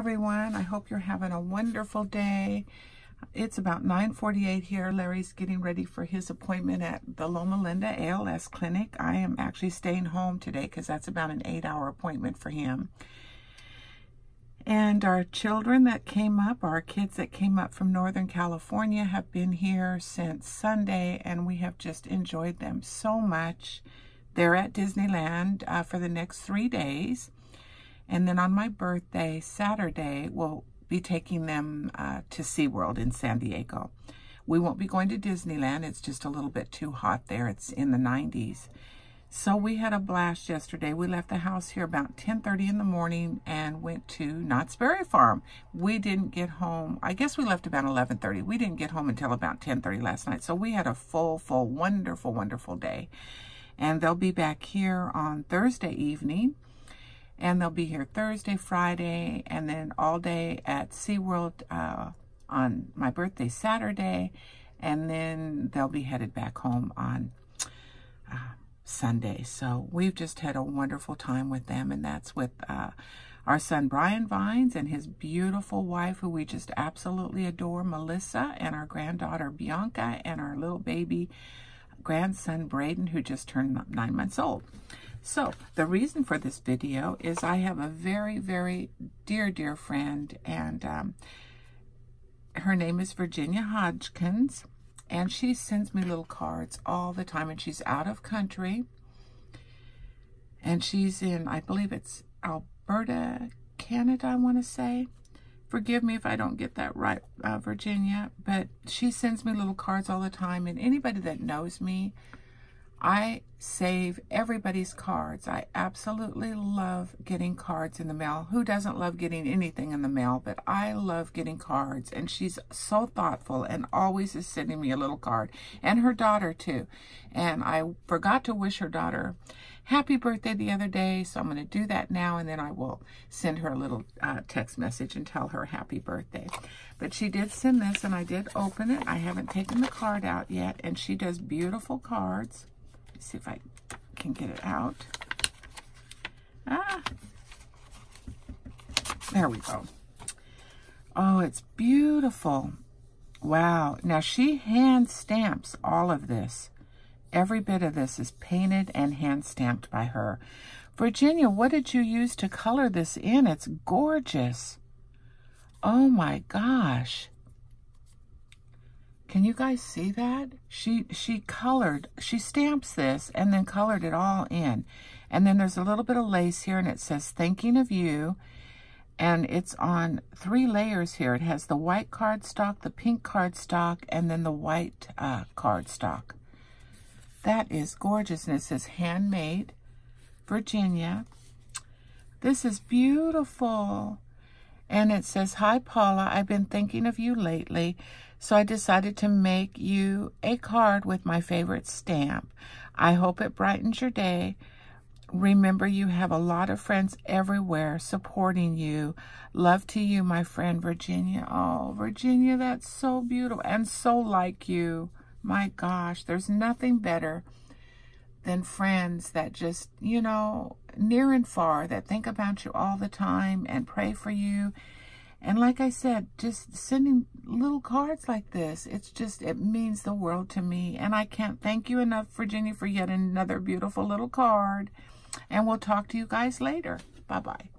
everyone. I hope you're having a wonderful day. It's about 9.48 here. Larry's getting ready for his appointment at the Loma Linda ALS Clinic. I am actually staying home today because that's about an eight-hour appointment for him. And our children that came up, our kids that came up from Northern California have been here since Sunday, and we have just enjoyed them so much. They're at Disneyland uh, for the next three days. And then on my birthday, Saturday, we'll be taking them uh, to SeaWorld in San Diego. We won't be going to Disneyland. It's just a little bit too hot there. It's in the 90s. So we had a blast yesterday. We left the house here about 10.30 in the morning and went to Knott's Berry Farm. We didn't get home. I guess we left about 11.30. We didn't get home until about 10.30 last night. So we had a full, full, wonderful, wonderful day. And they'll be back here on Thursday evening. And they'll be here Thursday, Friday, and then all day at SeaWorld uh, on my birthday Saturday. And then they'll be headed back home on uh, Sunday. So we've just had a wonderful time with them. And that's with uh, our son Brian Vines and his beautiful wife, who we just absolutely adore, Melissa, and our granddaughter Bianca, and our little baby grandson Braden, who just turned nine months old. So the reason for this video is I have a very, very dear, dear friend, and um, her name is Virginia Hodgins, and she sends me little cards all the time, and she's out of country, and she's in, I believe it's Alberta, Canada, I want to say. Forgive me if I don't get that right, uh, Virginia, but she sends me little cards all the time, and anybody that knows me I save everybody's cards. I absolutely love getting cards in the mail. Who doesn't love getting anything in the mail? But I love getting cards. And she's so thoughtful and always is sending me a little card. And her daughter, too. And I forgot to wish her daughter happy birthday the other day. So I'm going to do that now. And then I will send her a little uh, text message and tell her happy birthday. But she did send this and I did open it. I haven't taken the card out yet. And she does beautiful cards see if I can get it out. Ah, there we go. Oh, it's beautiful. Wow. Now, she hand stamps all of this. Every bit of this is painted and hand stamped by her. Virginia, what did you use to color this in? It's gorgeous. Oh my gosh. Can you guys see that? She she colored, she stamps this and then colored it all in. And then there's a little bit of lace here and it says, thinking of you. And it's on three layers here. It has the white cardstock, the pink cardstock, and then the white uh, cardstock. That is gorgeous. And it says handmade, Virginia. This is beautiful. And it says, Hi, Paula. I've been thinking of you lately. So I decided to make you a card with my favorite stamp. I hope it brightens your day. Remember, you have a lot of friends everywhere supporting you. Love to you, my friend Virginia. Oh, Virginia, that's so beautiful and so like you. My gosh, there's nothing better than friends that just, you know, near and far, that think about you all the time and pray for you and like I said, just sending little cards like this, it's just, it means the world to me. And I can't thank you enough, Virginia, for yet another beautiful little card. And we'll talk to you guys later. Bye-bye.